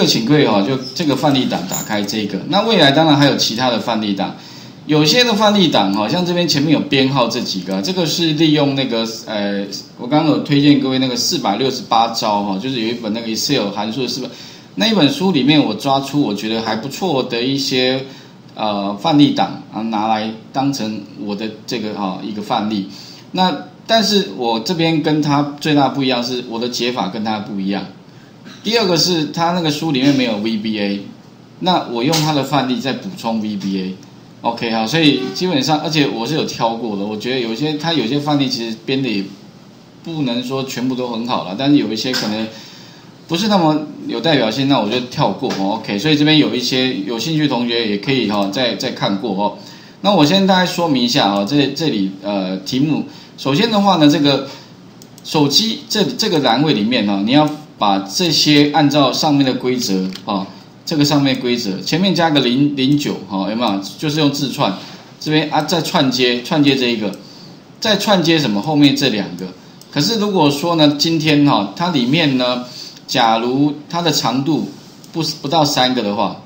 个，请各位哈，就这个范例档打开这个。那未来当然还有其他的范例档，有些的范例档哈，像这边前面有编号这几个，这个是利用那个呃，我刚刚有推荐各位那个四百六十八招哈，就是有一本那个 Excel 函数的四百那一本书里面，我抓出我觉得还不错的一些呃范例档啊，拿来当成我的这个哈一个范例。那但是我这边跟他最大不一样是，我的解法跟他不一样。第二个是他那个书里面没有 VBA，那我用他的范例再补充 VBA，OK 好，所以基本上，而且我是有挑过的，我觉得有些他有些范例其实编的也不能说全部都很好了，但是有一些可能不是那么有代表性，那我就跳过，OK，所以这边有一些有兴趣同学也可以哈再再看过哦。那我先大概说明一下啊，这这里呃题目，首先的话呢，这个手机这这个栏位里面呢，你要。把这些按照上面的规则啊，这个上面规则前面加个零零九哈，有没有？就是用字串，这边啊再串接串接这一个，再串接什么？后面这两个。可是如果说呢，今天哈，它里面呢，假如它的长度不不到三个的话，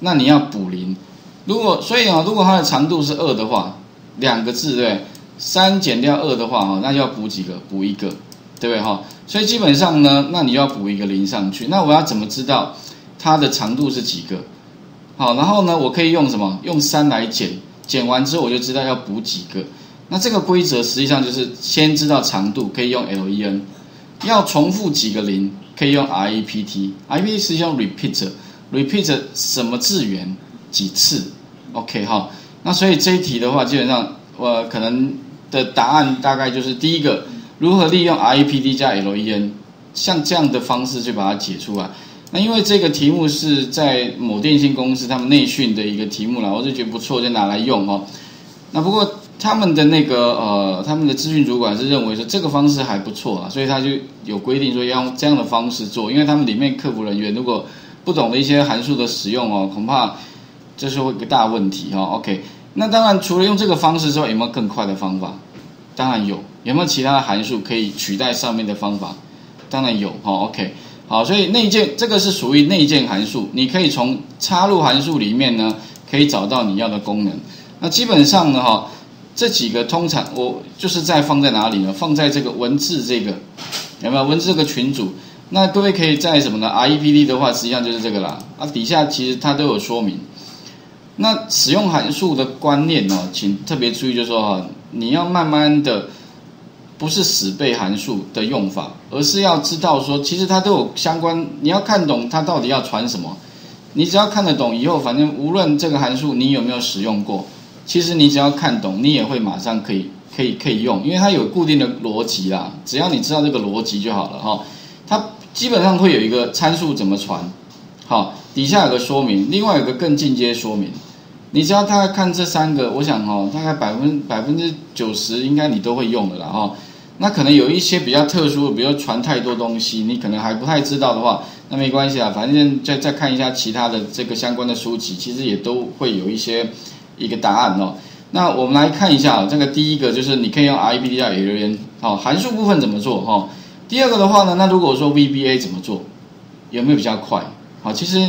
那你要补零。如果所以啊，如果它的长度是二的话，两个字对，三减掉二的话哈，那要补几个？补一个。对不对哈？所以基本上呢，那你要补一个零上去。那我要怎么知道它的长度是几个？好，然后呢，我可以用什么？用三来减，减完之后我就知道要补几个。那这个规则实际上就是先知道长度，可以用 len；要重复几个零，可以用 rept。rept 是用 repeat，repeat 什么字元几次？OK 哈。那所以这一题的话，基本上我可能的答案大概就是第一个。如何利用 REPD 加 LEN，像这样的方式去把它解出来？那因为这个题目是在某电信公司他们内训的一个题目了，我就觉得不错，就拿来用哦。那不过他们的那个呃，他们的资讯主管是认为说这个方式还不错啊，所以他就有规定说要用这样的方式做，因为他们里面客服人员如果不懂的一些函数的使用哦，恐怕这是会一个大问题哈。OK，那当然除了用这个方式之外，有没有更快的方法？当然有。有没有其他的函数可以取代上面的方法？当然有哈，OK，好，所以内建这个是属于内建函数，你可以从插入函数里面呢，可以找到你要的功能。那基本上呢，哈，这几个通常我就是在放在哪里呢？放在这个文字这个有没有文字这个群组？那各位可以在什么呢？REPD 的话，实际上就是这个啦。啊，底下其实它都有说明。那使用函数的观念呢，请特别注意，就是说哈，你要慢慢的。不是死背函数的用法，而是要知道说，其实它都有相关。你要看懂它到底要传什么，你只要看得懂，以后反正无论这个函数你有没有使用过，其实你只要看懂，你也会马上可以可以可以用，因为它有固定的逻辑啦。只要你知道这个逻辑就好了哈。它基本上会有一个参数怎么传，好，底下有个说明，另外有个更进阶说明。你只要大概看这三个，我想哈，大概百分百分之九十应该你都会用的啦哈。那可能有一些比较特殊的，比如传太多东西，你可能还不太知道的话，那没关系啊，反正再再看一下其他的这个相关的书籍，其实也都会有一些一个答案哦。那我们来看一下啊，这个第一个就是你可以用 REPD 来留言，好，函数部分怎么做哈？第二个的话呢，那如果说 VBA 怎么做，有没有比较快？好，其实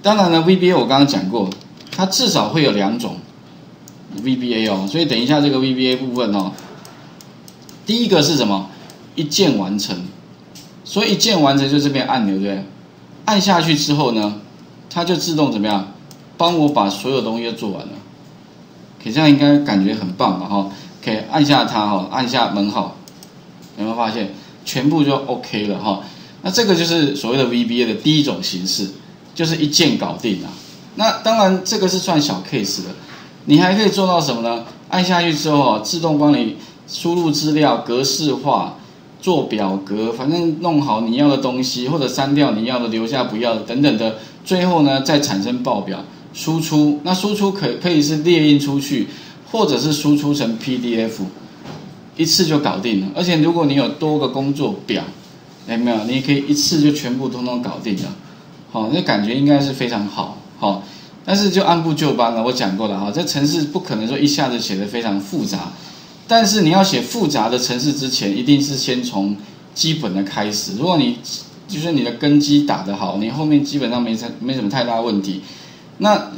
当然呢，VBA 我刚刚讲过，它至少会有两种 VBA 哦，所以等一下这个 VBA 部分哦。第一个是什么？一键完成，所以一键完成就这边按钮对，对按下去之后呢，它就自动怎么样，帮我把所有东西都做完了。可以这样应该感觉很棒吧？哈，可以按下它哈，按下门号，有没有发现全部就 OK 了哈？那这个就是所谓的 VBA 的第一种形式，就是一键搞定了。那当然这个是算小 case 的，你还可以做到什么呢？按下去之后自动帮你。输入资料格式化，做表格，反正弄好你要的东西，或者删掉你要的，留下不要的等等的，最后呢再产生报表输出。那输出可可以是列印出去，或者是输出成 PDF，一次就搞定了。而且如果你有多个工作表，有没有？你可以一次就全部通通搞定了。好，那感觉应该是非常好。好，但是就按部就班了。我讲过了哈，这程式不可能说一下子写的非常复杂。但是你要写复杂的程式之前，一定是先从基本的开始。如果你就是你的根基打得好，你后面基本上没什没什么太大问题。那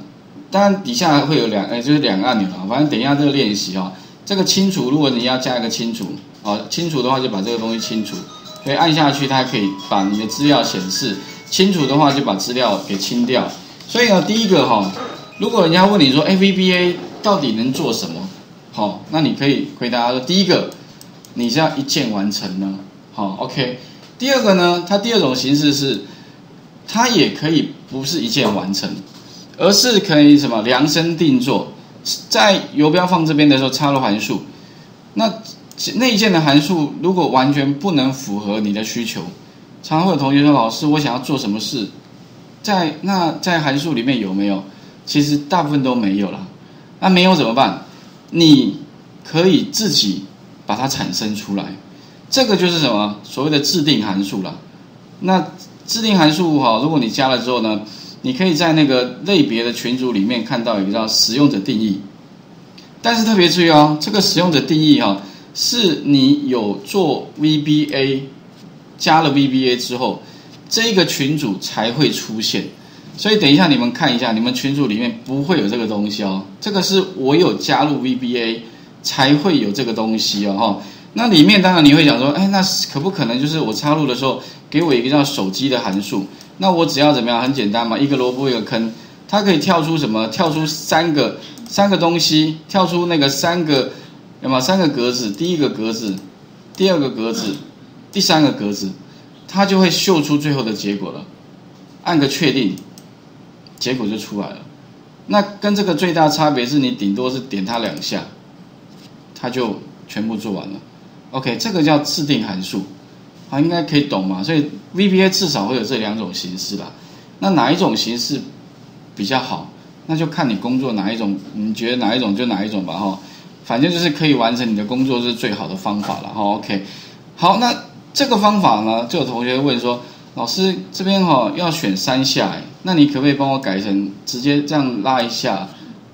当然底下会有两，哎，就是两个按钮啊。反正等一下这个练习啊，这个清除，如果你要加一个清除，啊，清除的话就把这个东西清除，所以按下去它可以把你的资料显示；清除的话就把资料给清掉。所以呢，第一个哈，如果人家问你说，AVBA 到底能做什么？好，那你可以回答说，第一个，你是要一键完成呢？好，OK。第二个呢，它第二种形式是，它也可以不是一键完成。而是可以什么量身定做，在游标放这边的时候插入函数，那内建的函数如果完全不能符合你的需求，常会有同学说老师我想要做什么事，在那在函数里面有没有？其实大部分都没有了，那没有怎么办？你可以自己把它产生出来，这个就是什么所谓的自定函数了。那自定函数哈，如果你加了之后呢？你可以在那个类别的群组里面看到一个叫使用者定义，但是特别注意哦，这个使用者定义哈，是你有做 VBA 加了 VBA 之后，这个群组才会出现。所以等一下你们看一下，你们群组里面不会有这个东西哦。这个是我有加入 VBA 才会有这个东西哦哈。那里面当然你会讲说，哎，那可不可能就是我插入的时候给我一个叫手机的函数？那我只要怎么样？很简单嘛，一个萝卜一个坑，它可以跳出什么？跳出三个三个东西，跳出那个三个，有没有三个格子？第一个格子，第二个格子，第三个格子，它就会秀出最后的结果了。按个确定，结果就出来了。那跟这个最大差别是你顶多是点它两下，它就全部做完了。OK，这个叫自定函数。啊应该可以懂嘛？所以 VBA 至少会有这两种形式啦。那哪一种形式比较好？那就看你工作哪一种，你觉得哪一种就哪一种吧哈。反正就是可以完成你的工作是最好的方法了哈。OK，好，那这个方法呢，就有同学问说，老师这边哈要选三下，那你可不可以帮我改成直接这样拉一下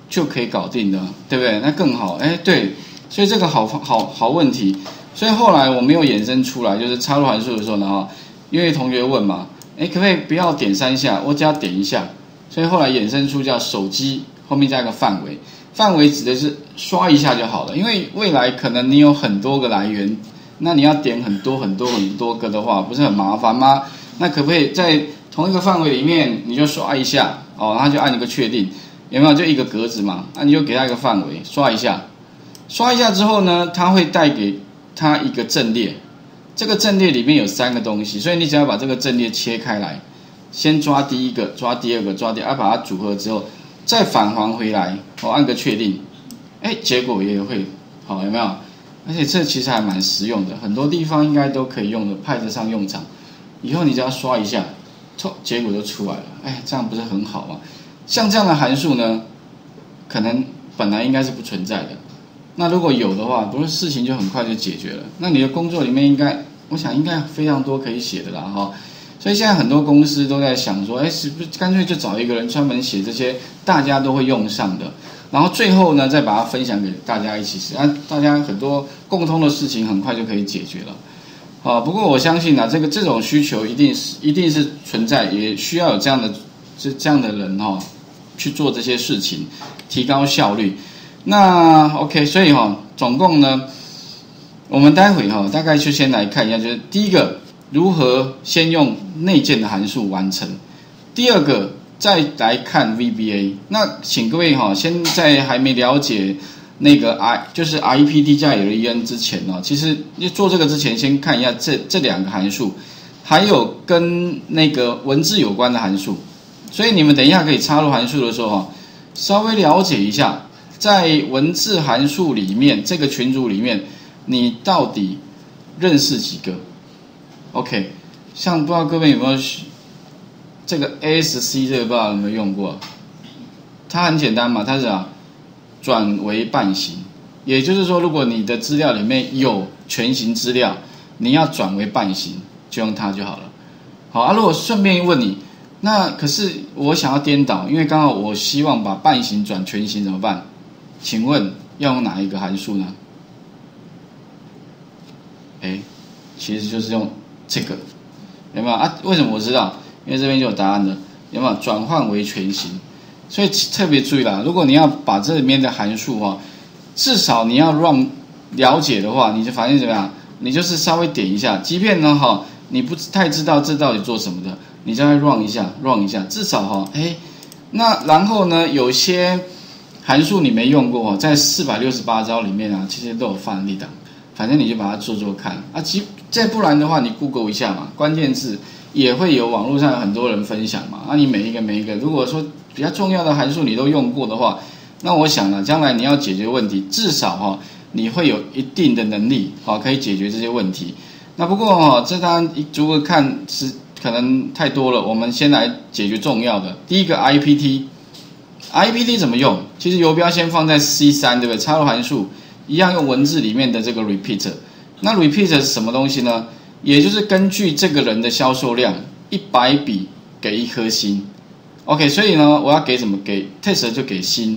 就可以搞定的，对不对？那更好，哎，对，所以这个好好好问题。所以后来我没有衍生出来，就是插入函数的时候呢，哈，因为同学问嘛，哎，可不可以不要点三下，我只要点一下？所以后来衍生出叫手机后面加一个范围，范围指的是刷一下就好了。因为未来可能你有很多个来源，那你要点很多很多很多个的话，不是很麻烦吗？那可不可以在同一个范围里面你就刷一下，哦，然后就按一个确定，有没有？就一个格子嘛，那你就给它一个范围，刷一下，刷一下之后呢，它会带给它一个阵列，这个阵列里面有三个东西，所以你只要把这个阵列切开来，先抓第一个，抓第二个，抓第二，把它组合之后，再返还回来，我按个确定，哎，结果也会好，有没有？而且这其实还蛮实用的，很多地方应该都可以用的，派得上用场。以后你只要刷一下，错，结果就出来了，哎，这样不是很好吗？像这样的函数呢，可能本来应该是不存在的。那如果有的话，不是事情就很快就解决了？那你的工作里面应该，我想应该非常多可以写的啦，哈。所以现在很多公司都在想说，哎，是不是干脆就找一个人专门写这些大家都会用上的，然后最后呢再把它分享给大家一起写，啊，大家很多共通的事情很快就可以解决了。啊，不过我相信呢，这个这种需求一定是一定是存在，也需要有这样的这这样的人哈去做这些事情，提高效率。那 OK，所以哈，总共呢，我们待会哈，大概就先来看一下，就是第一个，如何先用内建的函数完成；第二个，再来看 VBA。那请各位哈，先在还没了解那个 I 就是 iepd 加 LEN 之前呢，其实你做这个之前，先看一下这这两个函数，还有跟那个文字有关的函数。所以你们等一下可以插入函数的时候哈，稍微了解一下。在文字函数里面，这个群组里面，你到底认识几个？OK，像不知道各位有没有这个 ASC 这个不知道有没有用过？它很简单嘛，它是啊转为半形，也就是说，如果你的资料里面有全形资料，你要转为半形，就用它就好了。好啊，如果顺便问你，那可是我想要颠倒，因为刚好我希望把半形转全形，怎么办？请问要用哪一个函数呢？哎，其实就是用这个有没有啊？为什么我知道？因为这边就有答案的，有没有转换为全形？所以特别注意啦，如果你要把这里面的函数哈，至少你要让了解的话，你就发现怎么样？你就是稍微点一下，即便呢哈，你不太知道这到底做什么的，你再 run 一下，run 一下，至少哈，哎，那然后呢，有些函数你没用过，在四百六十八招里面啊，其实都有范例的，反正你就把它做做看啊，其再不然的话，你 Google 一下嘛，关键字也会有网络上很多人分享嘛，啊，你每一个每一个，如果说比较重要的函数你都用过的话，那我想呢，将来你要解决问题，至少哈。你会有一定的能力，好，可以解决这些问题。那不过哈，这当然如果看是可能太多了，我们先来解决重要的。第一个 IPT，IPT 怎么用？其实游标先放在 C 三，对不对？插入函数一样用文字里面的这个 repeat。那 repeat 是什么东西呢？也就是根据这个人的销售量一百笔给一颗星。OK，所以呢，我要给什么？给 test 就给星。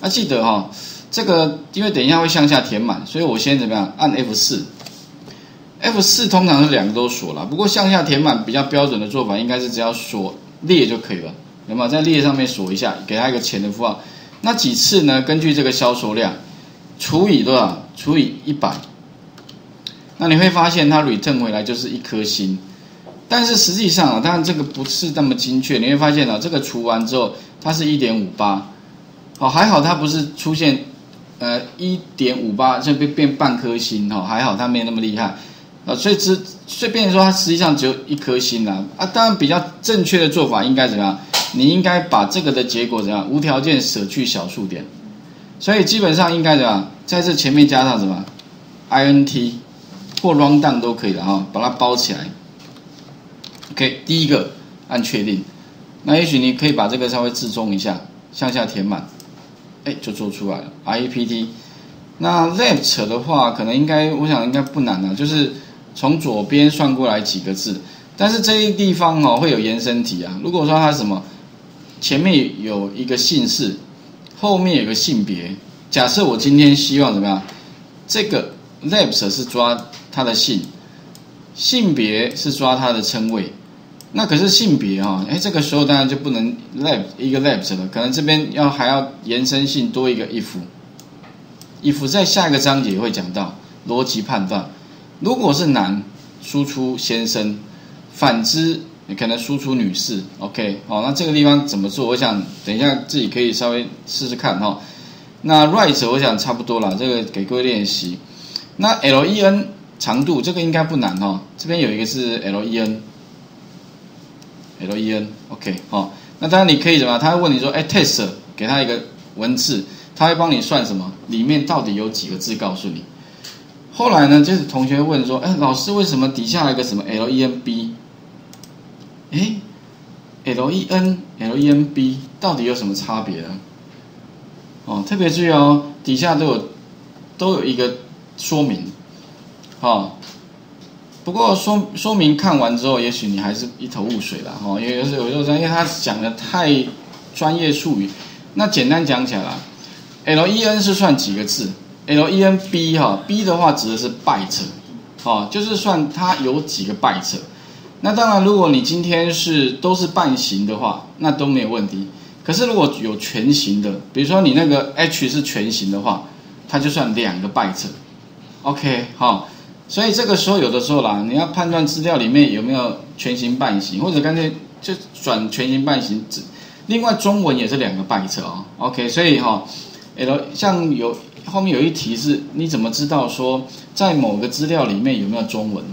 那记得哈。这个因为等一下会向下填满，所以我先怎么样按 F 四，F 四通常是两个都锁了，不过向下填满比较标准的做法应该是只要锁列就可以了，有没有在列上面锁一下，给它一个钱的符号。那几次呢？根据这个销售量除以多少？除以一百，那你会发现它 return 回来就是一颗星，但是实际上啊，当然这个不是那么精确，你会发现啊，这个除完之后它是一点五八，好还好它不是出现。呃，一点五八就变变半颗星哈，还好它没那么厉害，啊，所以只所以变成说它实际上只有一颗星啦啊。当然比较正确的做法应该怎么样？你应该把这个的结果怎样？无条件舍去小数点，所以基本上应该怎样？在这前面加上什么？int 或 round 都可以的哈，把它包起来。OK，第一个按确定，那也许你可以把这个稍微自重一下，向下填满。哎，就做出来了。I E P T 那 left 的话，可能应该，我想应该不难啊，就是从左边算过来几个字。但是这一地方哦，会有延伸题啊。如果说它什么，前面有一个姓氏，后面有个性别，假设我今天希望怎么样？这个 left 是抓他的姓，性别是抓他的称谓。那可是性别哈，哎，这个时候当然就不能 left 一个 left 了，可能这边要还要延伸性多一个 if，if 在下一个章节会讲到逻辑判断。如果是男，输出先生；反之，你可能输出女士。OK，好，那这个地方怎么做？我想等一下自己可以稍微试试看哈。那 right 我想差不多了，这个给各位练习。那 len 长度这个应该不难哈，这边有一个是 len。len，OK，好，那当然你可以什么？他会问你说，哎，test，给他一个文字，他会帮你算什么？里面到底有几个字？告诉你。后来呢，就是同学问说，哎，老师为什么底下一个什么 len_b？哎，len，len_b 到底有什么差别呢？哦，特别注意哦，底下都有都有一个说明，好。不过说说明看完之后，也许你还是一头雾水了哈，因为有时候因为他讲的太专业术语，那简单讲起来啦，len 是算几个字？lenb 哈，b 的话指的是 byte，哦，就是算它有几个 byte。那当然，如果你今天是都是半形的话，那都没有问题。可是如果有全形的，比如说你那个 h 是全形的话，它就算两个 byte。OK，好。所以这个时候有的时候啦，你要判断资料里面有没有全形半形，或者干脆就转全形半形。另外中文也是两个半册哦。OK，所以哈，L 像有后面有一题是，你怎么知道说在某个资料里面有没有中文？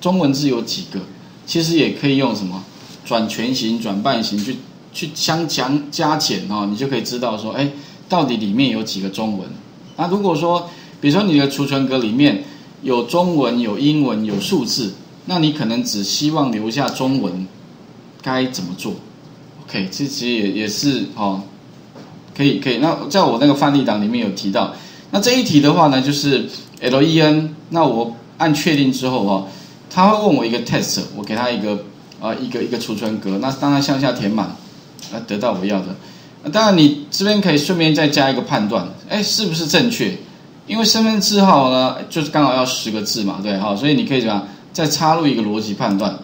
中文字有几个？其实也可以用什么转全形、转半形去去相加加减哦，你就可以知道说，哎，到底里面有几个中文？那如果说，比如说你的储存格里面。有中文，有英文，有数字，那你可能只希望留下中文，该怎么做？OK，这其实也也是哦，可以可以。那在我那个范例档里面有提到，那这一题的话呢，就是 len，那我按确定之后哈，他会问我一个 test，我给他一个啊一个一个储存格，那当然向下填满，来得到我要的。当然你这边可以顺便再加一个判断，哎，是不是正确？因为身份证号呢，就是刚好要十个字嘛，对哈，所以你可以怎么样再插入一个逻辑判断，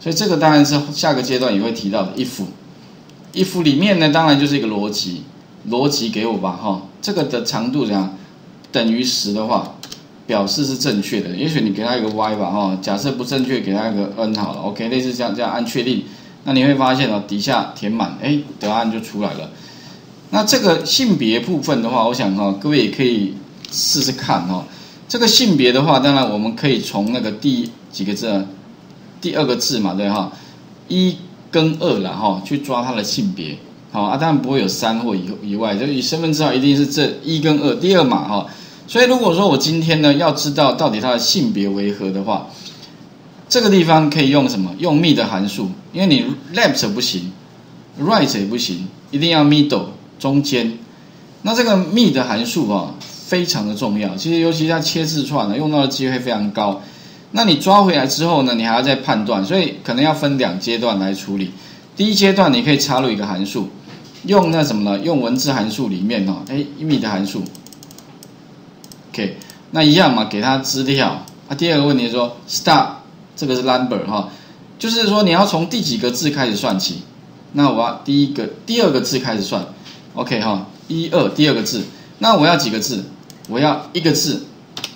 所以这个当然是下个阶段也会提到的 if，if 里面呢当然就是一个逻辑，逻辑给我吧哈，这个的长度怎样等于十的话，表示是正确的。也许你给他一个 y 吧哈，假设不正确，给他一个 n 好了，OK，类似这样这样按确定，那你会发现哦，底下填满，哎，答案就出来了。那这个性别部分的话，我想哈，各位也可以试试看哈。这个性别的话，当然我们可以从那个第几个字，第二个字嘛，对哈，一跟二了哈，去抓它的性别。好啊，当然不会有三或以以外，就以身份证号一定是这一跟二第二码哈。所以如果说我今天呢要知道到底它的性别为何的话，这个地方可以用什么？用 mid 的函数，因为你 left 不行，right 也不行，一定要 middle。中间，那这个幂的函数啊，非常的重要。其实尤其在切字串呢，用到的机会非常高。那你抓回来之后呢，你还要再判断，所以可能要分两阶段来处理。第一阶段你可以插入一个函数，用那什么呢？用文字函数里面哦，哎，幂的函数。OK，那一样嘛，给它资料。啊，第二个问题说，start 这个是 number 哈，就是说你要从第几个字开始算起。那我要第一个、第二个字开始算。OK 哈，一二第二个字，那我要几个字？我要一个字。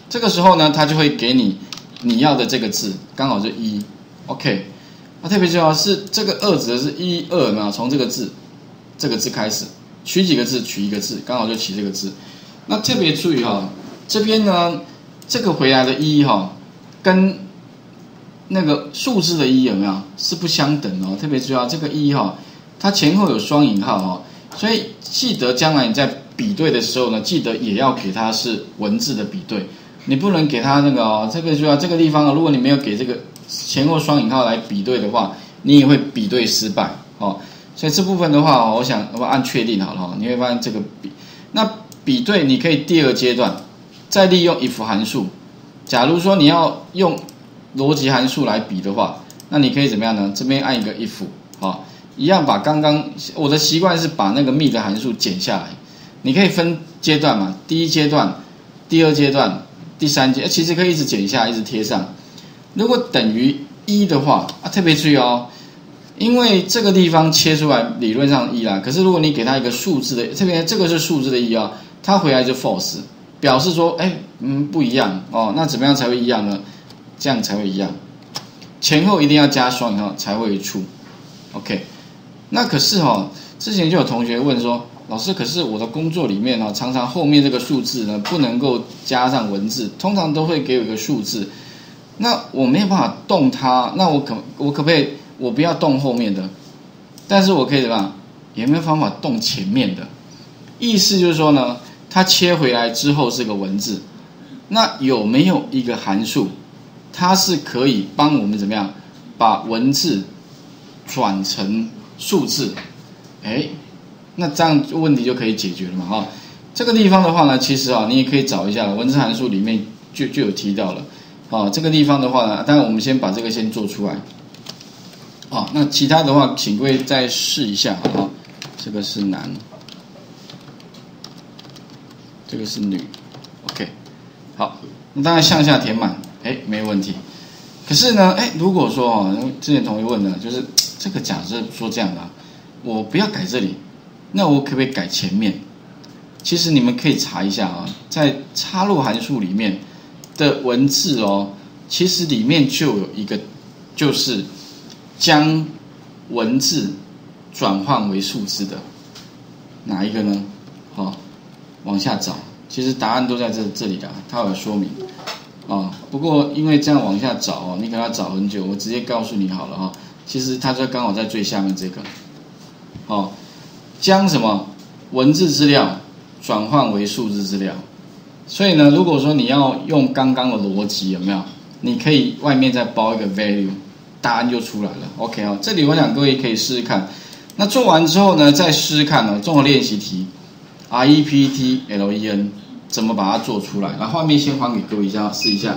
这个时候呢，它就会给你你要的这个字，刚好是一。OK，那特别重要是这个二指的是一二嘛，从这个字这个字开始，取几个字？取一个字，刚好就取这个字。那特别注意哈，这边呢，这个回来的一哈，跟那个数字的一有没有是不相等哦？特别重要这个一哈，它前后有双引号哦。所以记得将来你在比对的时候呢，记得也要给它是文字的比对，你不能给它那个哦，这个就要这个地方啊，如果你没有给这个前后双引号来比对的话，你也会比对失败哦。所以这部分的话，我想我按确定好了哈，你会发现这个比那比对你可以第二阶段再利用 if 函数。假如说你要用逻辑函数来比的话，那你可以怎么样呢？这边按一个 if 好。一样把刚刚我的习惯是把那个幂的函数减下来，你可以分阶段嘛，第一阶段、第二阶段、第三阶，其实可以一直减下，一直贴上。如果等于一的话啊，特别注意哦，因为这个地方切出来理论上一啦，可是如果你给它一个数字的，特别这个是数字的一啊，它回来就 false，表示说哎嗯不一样哦，那怎么样才会一样呢？这样才会一样，前后一定要加双引号才会出，OK。那可是哈，之前就有同学问说，老师，可是我的工作里面呢，常常后面这个数字呢不能够加上文字，通常都会给我一个数字，那我没有办法动它，那我可我可不可以我不要动后面的，但是我可以怎么样？有没有方法动前面的？意思就是说呢，它切回来之后是个文字，那有没有一个函数，它是可以帮我们怎么样把文字转成？数字，哎，那这样问题就可以解决了嘛？哈，这个地方的话呢，其实啊，你也可以找一下文字函数里面就就有提到了。哦，这个地方的话呢，当然我们先把这个先做出来。哦，那其他的话，请各位再试一下啊。这个是男，这个是女，OK，好，那当然向下填满，哎，没问题。可是呢，哎，如果说哦，之前同学问的，就是。这个假设说这样的，我不要改这里，那我可不可以改前面？其实你们可以查一下啊，在插入函数里面的文字哦，其实里面就有一个，就是将文字转换为数字的哪一个呢？好，往下找，其实答案都在这这里的，它有说明啊。不过因为这样往下找哦，你可能要找很久，我直接告诉你好了哈。其实它就刚好在最下面这个，哦，将什么文字资料转换为数字资料，所以呢，如果说你要用刚刚的逻辑，有没有？你可以外面再包一个 value，答案就出来了。OK 哦，这里我想各位可以试试看。那做完之后呢，再试试看哦，综合练习题，R E P T L E N 怎么把它做出来？那画面先还给各位一下，试一下。